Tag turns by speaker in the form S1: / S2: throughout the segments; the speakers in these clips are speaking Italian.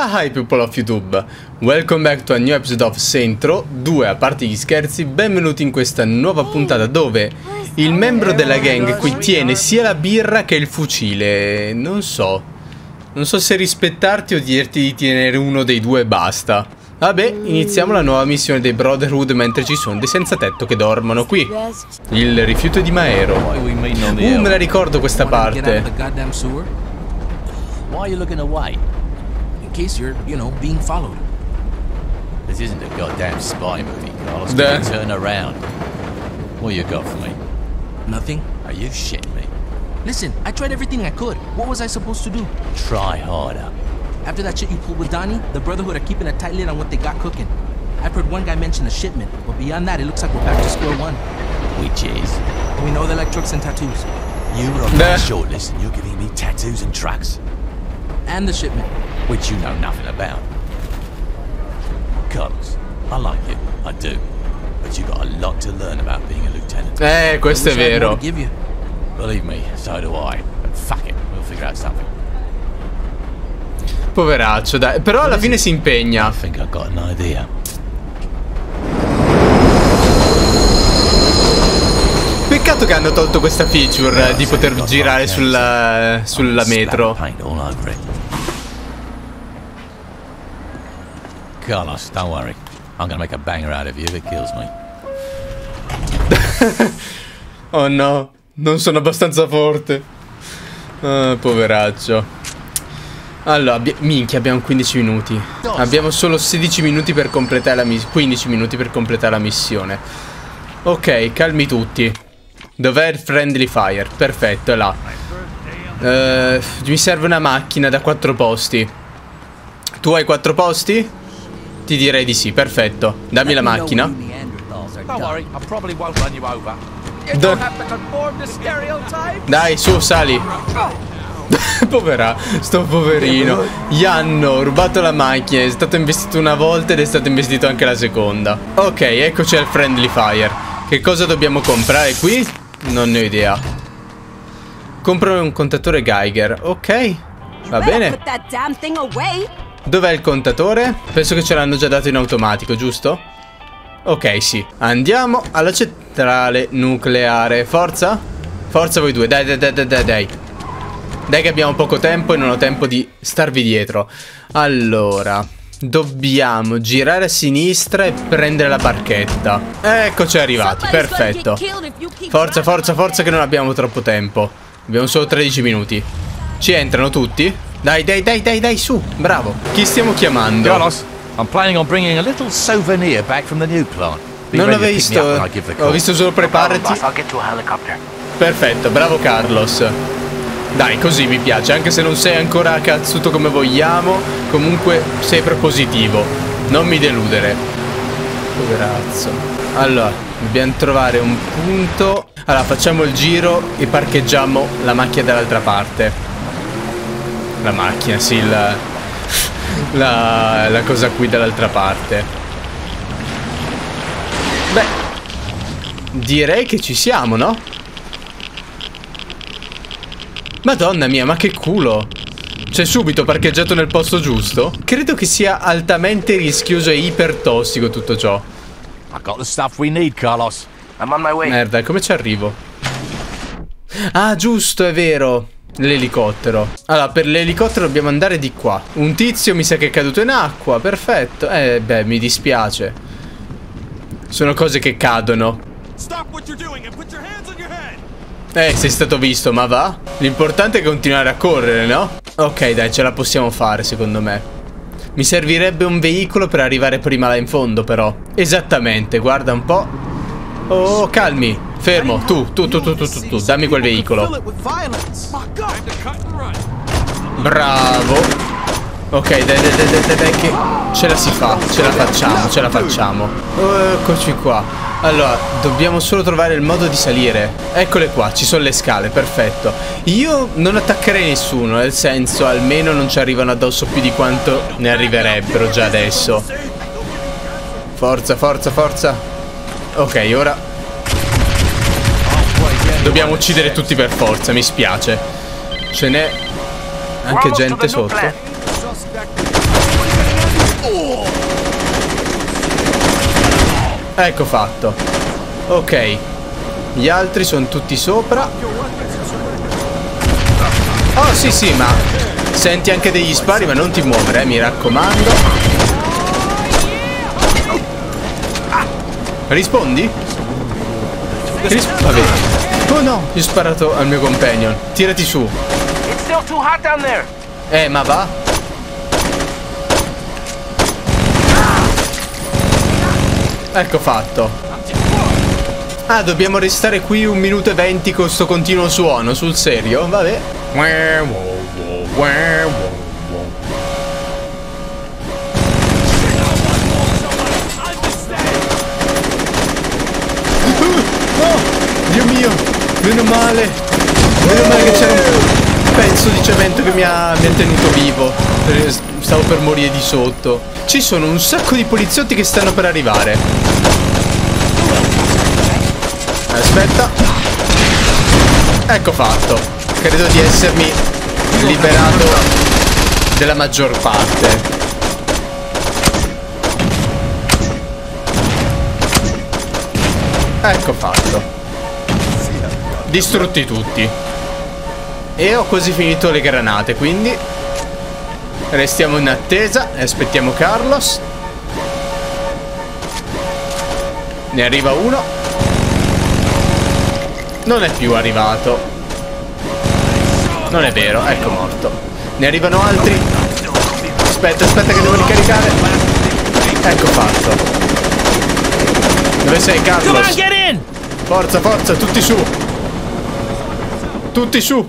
S1: Hi people of YouTube, welcome back to a new episode of Centro 2, a parte gli scherzi, benvenuti in questa nuova puntata dove il membro della gang qui tiene sia la birra che il fucile, non so, non so se rispettarti o dirti di tenere uno dei due e basta. Vabbè, iniziamo la nuova missione dei Brotherhood mentre ci sono dei senza tetto che dormono qui. Il rifiuto di Maero. Uh, me la ricordo questa parte.
S2: Why are you looking away? Case you're, you know, being followed.
S3: This isn't a goddamn spy movie, Carlos.
S1: Duh.
S3: Turn around. What you got for me?
S2: Nothing?
S3: Are you shitting me?
S2: Listen, I tried everything I could. What was I supposed to do?
S3: Try harder.
S2: After that shit you pulled with Donnie, the Brotherhood are keeping a tight lid on what they got cooking. I've heard one guy mention a shipment, but beyond that, it looks like we're back to square one.
S3: Which is?
S2: We know they like trucks and tattoos.
S3: You were on
S1: Nah.
S3: my shortlist and you're giving me tattoos and trucks,
S2: And the shipment.
S3: Which you know nothing about. Carlos, I like you, I do. But you got a lot to learn about being a lieutenant.
S1: Eh, questo è
S2: I
S1: vero.
S2: give you.
S3: Believe me, so do I. But fuck it, we'll figure out something.
S1: Poveraccio, dai. Però alla fine si
S3: I
S1: impegna.
S3: think I've got an idea.
S1: Peccato che hanno tolto questa feature eh, di poter girare sulla, sulla metro.
S3: Carlos, don't worry. I'm gonna make a banger out of you if kills me.
S1: Oh no, non sono abbastanza forte. Ah, poveraccio. Allora, abbia- minchia, abbiamo 15 minuti. Abbiamo solo 16 minuti per completare la missione. 15 minuti per completare la missione. Ok, calmi tutti. Dov'è il friendly fire? Perfetto, è là. Eh, mi serve una macchina da 4 posti. Tu hai 4 posti? Ti direi di sì, perfetto. Dammi la macchina. Dai, su, sali. Povera, sto poverino. Gli hanno rubato la macchina, è stato investito una volta ed è stato investito anche la seconda. Ok, eccoci al friendly fire. Che cosa dobbiamo comprare qui? Non ne ho idea. Compro un contatore Geiger. Ok, va bene. Dov'è il contatore? Penso che ce l'hanno già dato in automatico, giusto? Ok, sì. Andiamo alla centrale nucleare. Forza? Forza voi due, dai, dai, dai, dai, dai, dai. Che abbiamo poco tempo e non ho tempo di starvi dietro. Allora, dobbiamo girare a sinistra e prendere la barchetta. Eccoci arrivati, perfetto. Forza, forza, forza che non abbiamo troppo tempo. Abbiamo solo 13 minuti. Ci entrano tutti? Dai, dai, dai, dai, dai, su. Bravo. Chi stiamo chiamando?
S3: Carlos, I'm planning on bringing a little souvenir back from the new plant. Be
S1: Non l'ho
S3: up
S1: visto. Ho visto solo preparati. Perfetto, bravo Carlos. Dai, così mi piace, anche se non sei ancora cazzuto come vogliamo, comunque sei propositivo. Non mi deludere. Poverazzo. Allora, dobbiamo trovare un punto. Allora, facciamo il giro e parcheggiamo la macchina dall'altra parte. La macchina, sì, la, la, la cosa qui dall'altra parte. Beh, direi che ci siamo, no? Madonna mia, ma che culo! C'è subito parcheggiato nel posto giusto? Credo che sia altamente rischioso e ipertossico tutto ciò.
S3: I got the stuff we need, Carlos.
S4: I'm on my way.
S1: Merda, come ci arrivo? Ah, giusto, è vero. L'elicottero. Allora, per l'elicottero dobbiamo andare di qua. Un tizio mi sa che è caduto in acqua, perfetto. Eh, beh, mi dispiace. Sono cose che cadono. Eh, sei stato visto, ma va? L'importante è continuare a correre, no? Ok, dai, ce la possiamo fare, secondo me. Mi servirebbe un veicolo per arrivare prima là in fondo, però. Esattamente, guarda un po'. Oh, calmi. Fermo, tu, tu, tu, tu, tu, tu, tu. Dammi quel veicolo. Bravo. Ok, dai, dai, dai, dai, dai, dai, che ce la si fa, ce la facciamo, ce la facciamo. Eccoci qua. Allora, dobbiamo solo trovare il modo di salire. Eccole qua, ci sono le scale, perfetto. Io non attaccherei nessuno, nel senso, almeno non ci arrivano addosso più di quanto ne arriverebbero già adesso. Forza, forza, forza. Ok, ora Dobbiamo uccidere tutti per forza, mi spiace. Ce n'è anche gente sotto. Ecco fatto. Ok. Gli altri sono tutti sopra. Oh sì sì, ma senti anche degli spari, ma non ti muovere, eh, mi raccomando. Rispondi? Ris Vabbè. Oh no, gli ho sparato al mio companion. Tirati su.
S2: It's still too hot down there.
S1: Eh, ma va? Ecco fatto. Ah, dobbiamo restare qui un minuto e venti con sto continuo suono, sul serio? Vabbè. Oh, Dio mio, meno male. Meno male che c'era un pezzo di cemento che mi ha, mi ha tenuto vivo. Eh, Stavo per morire di sotto. Ci sono un sacco di poliziotti che stanno per arrivare. Aspetta. Ecco fatto. Credo di essermi liberato della maggior parte. Ecco fatto. Distrutti tutti. E ho quasi finito le granate, quindi restiamo in attesa e aspettiamo Carlos. Ne arriva uno. Non è più arrivato. Non è vero, ecco morto. Ne arrivano altri. Aspetta, aspetta che devo ricaricare. Ecco fatto. Dove sei Carlos? Forza, forza, tutti su. Tutti su.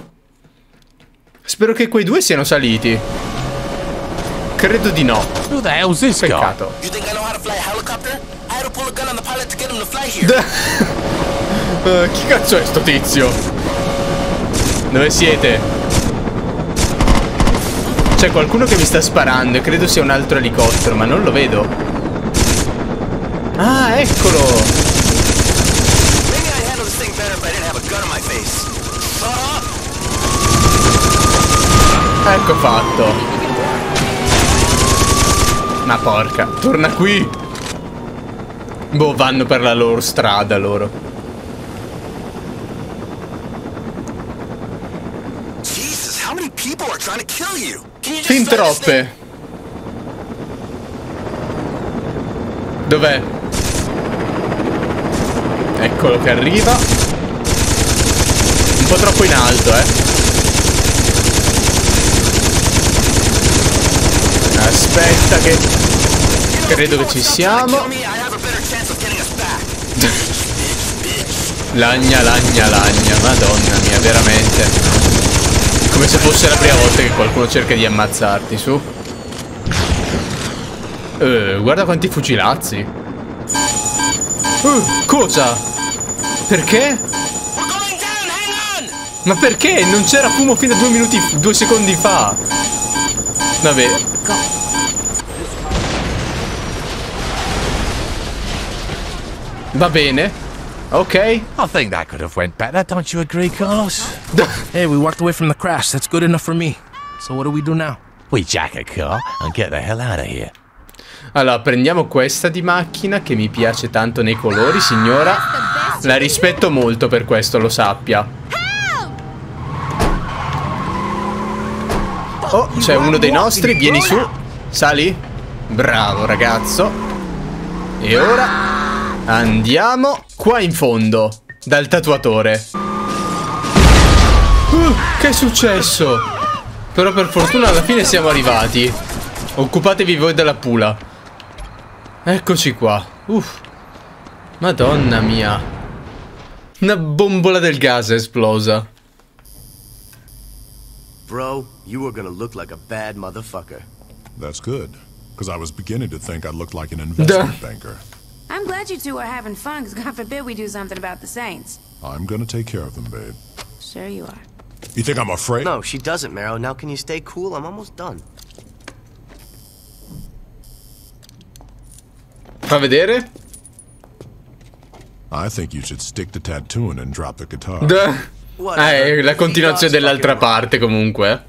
S1: Spero che quei due siano saliti. Credo di no.
S3: Who the hell's this guy?
S1: Peccato.
S5: You think I know how to fly a helicopter? I had to pull a gun on the pilot to get him to fly here.
S1: Eh, chi cazzo è sto tizio? Dove siete? C'è qualcuno che mi sta sparando e credo sia un altro elicottero, ma non lo vedo. Ah, eccolo!
S5: Maybe I'd handle this thing better if I didn't have a gun on my face. Uh-huh.
S1: Ecco fatto. Ma porca, torna qui. Boh, vanno per la loro strada loro.
S5: Jesus, how many people are trying to kill you? Can you just
S1: Fin troppe. Dov'è? Eccolo che arriva. Un po' troppo in alto, eh. Aspetta che... Credo che ci siamo. Lagna, lagna, lagna. Madonna mia, veramente. Come se fosse la prima volta che qualcuno cerca di ammazzarti, su. Eh, guarda quanti fucilazzi. Uh, cosa? Perché? Ma perché? Non c'era fumo fino a due minuti, due secondi fa. Vabbè. Va bene. Ok.
S3: I think that could have went better, don't you agree, Carlos?
S2: Hey, we walked away from the crash. That's good enough for me. So what do we do now?
S3: We jack a car and get the hell out of here.
S1: Allora, prendiamo questa di macchina che mi piace tanto nei colori, signora. La rispetto molto per questo, lo sappia. Oh, c'è uno dei nostri, vieni su. Sali. Bravo, ragazzo. E ora andiamo qua in fondo, dal tatuatore. Uh, che è successo? Però per fortuna alla fine siamo arrivati. Occupatevi voi della pula. Eccoci qua. Uff. Madonna mia. Una bombola del gas è esplosa.
S6: Bro, you were gonna look like a bad motherfucker.
S7: That's good, because I was beginning to think I looked like an investment banker.
S8: I'm glad you two are having fun, because God forbid we do something about the Saints.
S7: I'm gonna take care of them, babe.
S8: Sure you are.
S7: You think I'm afraid?
S6: No, she doesn't, Marrow. Now can you stay cool? I'm almost done.
S1: Fa vedere?
S7: I think you should stick to tattooing and drop the guitar.
S6: Whatever.
S1: la continuazione dell'altra parte comunque. eh.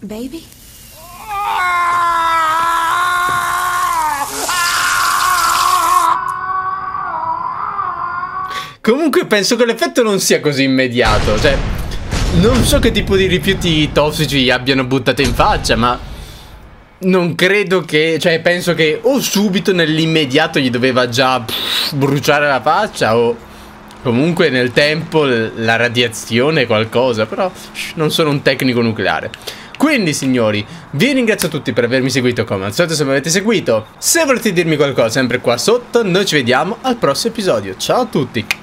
S8: Baby?
S1: Comunque penso che l'effetto non sia così immediato. Cioè, non so che tipo di rifiuti tossici abbiano buttato in faccia, ma non credo che... Cioè, penso che o subito nell'immediato gli doveva già pff, bruciare la faccia o... Comunque nel tempo la radiazione qualcosa, però non sono un tecnico nucleare. Quindi signori, vi ringrazio tutti per avermi seguito come al solito se mi avete seguito. Se volete dirmi qualcosa sempre qua sotto, noi ci vediamo al prossimo episodio. Ciao a tutti!